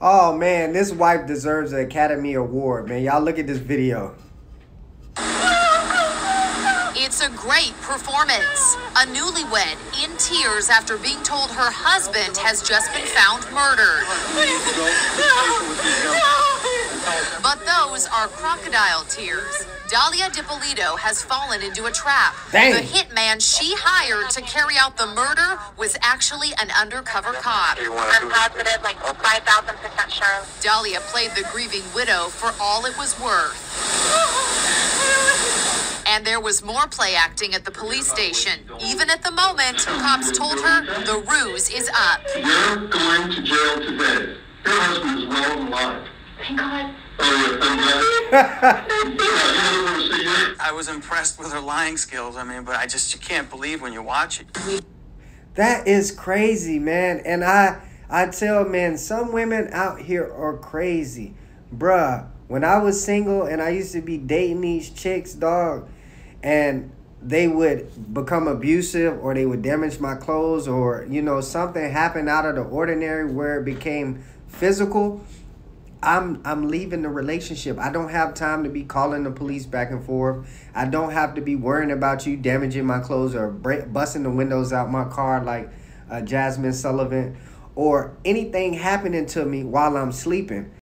Oh man, this wife deserves an Academy Award, man. Y'all look at this video. It's a great performance. A newlywed in tears after being told her husband has just been found murdered. But those are crocodile tears. Dalia Dippolito has fallen into a trap. Dang. The hitman she hired to carry out the murder was actually an undercover cop. I'm positive, like 5,000% sure. Dahlia played the grieving widow for all it was worth. And there was more play acting at the police station. Even at the moment, cops told her the ruse is up. You're going to jail today. Your husband is well and alive. Thank God. Oh, yeah, I'm glad. Yeah, you never want to see you. I was impressed with her lying skills. I mean, but I just you can't believe when you watch it. That is crazy, man. And I I tell men, some women out here are crazy. Bruh, when I was single and I used to be dating these chicks, dog, and they would become abusive or they would damage my clothes or, you know, something happened out of the ordinary where it became physical. I'm I'm leaving the relationship. I don't have time to be calling the police back and forth. I don't have to be worrying about you damaging my clothes or break, busting the windows out my car like uh, Jazmine Sullivan or anything happening to me while I'm sleeping.